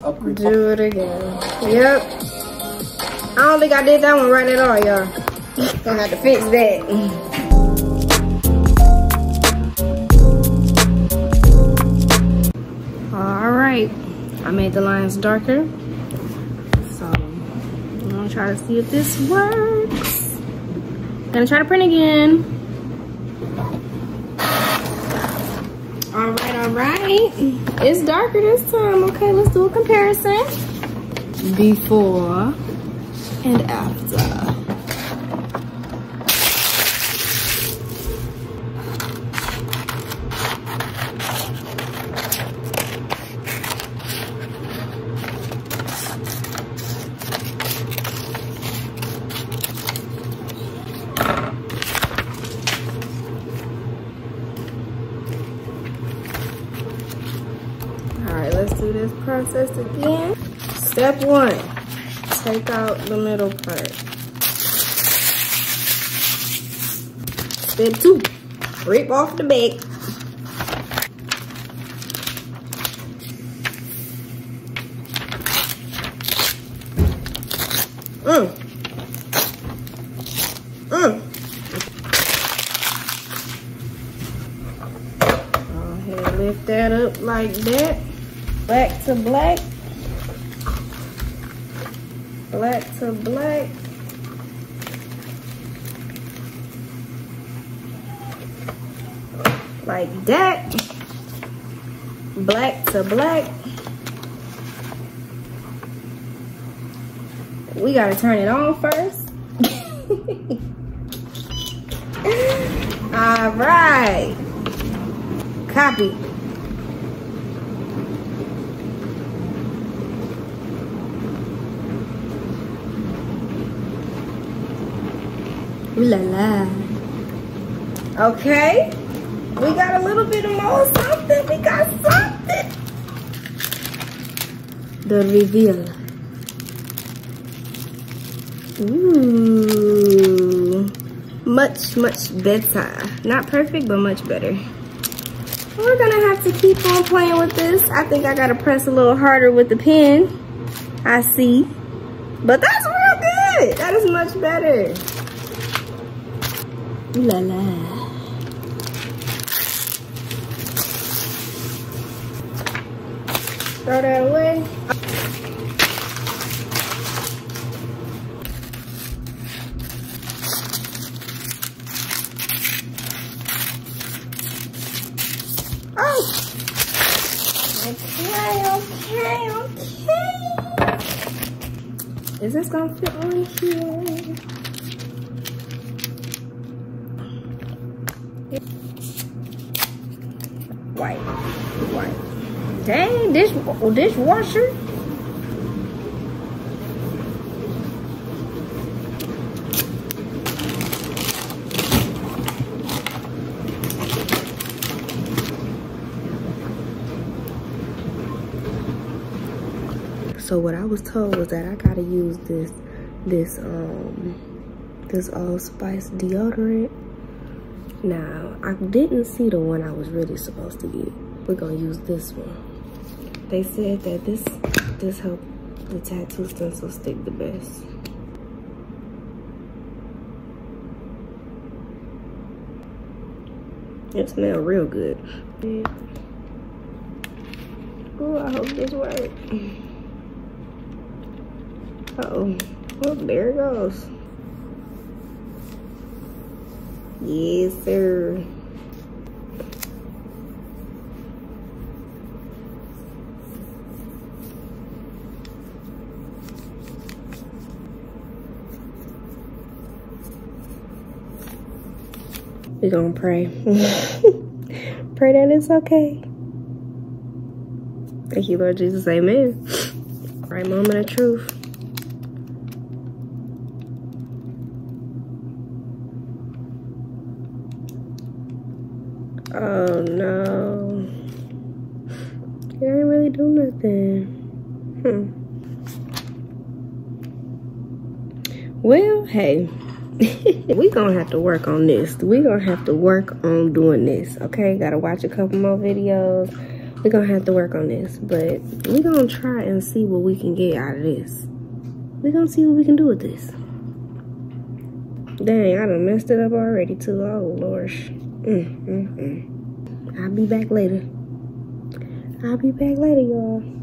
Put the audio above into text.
Do it again. Yep. I don't think I did that one right at all, y'all. Gonna have to fix that. All right. I made the lines darker. So I'm gonna try to see if this works. Gonna try to print again. All right. It's darker this time. Okay, let's do a comparison. Before and after. All right, let's do this process again. Step one, take out the middle part. Step two, rip off the back. Mm. Mm. Go ahead, lift that up like that. Black to black. Black to black. Like that. Black to black. We gotta turn it on first. All right. Copy. Ooh la la. Okay. We got a little bit of more something. We got something. The reveal. Ooh. Much, much better. Not perfect, but much better. We're gonna have to keep on playing with this. I think I gotta press a little harder with the pen. I see. But that's real good. That is much better. Ooh la la. Throw that away. Oh. Okay, okay, okay. Is this gonna fit on here? White, white. Dang, dish dishwasher. So what I was told was that I gotta use this, this um, this Old Spice deodorant. Now I didn't see the one I was really supposed to get. We're gonna use this one. They said that this this help the tattoo stencil stick the best. It smells real good. Oh, I hope this works. Uh oh. Oh, there it goes. Yes, sir. We're gonna pray. pray that it's okay. Thank you, Lord Jesus. Amen. Right moment of truth. Oh no. I didn't really do nothing. Hmm. Well, hey. we gonna have to work on this. We gonna have to work on doing this. Okay, gotta watch a couple more videos. we gonna have to work on this. But we gonna try and see what we can get out of this. we gonna see what we can do with this. Dang, I done messed it up already too. Oh, Lord. Mm, mm, mm. I'll be back later. I'll be back later, y'all.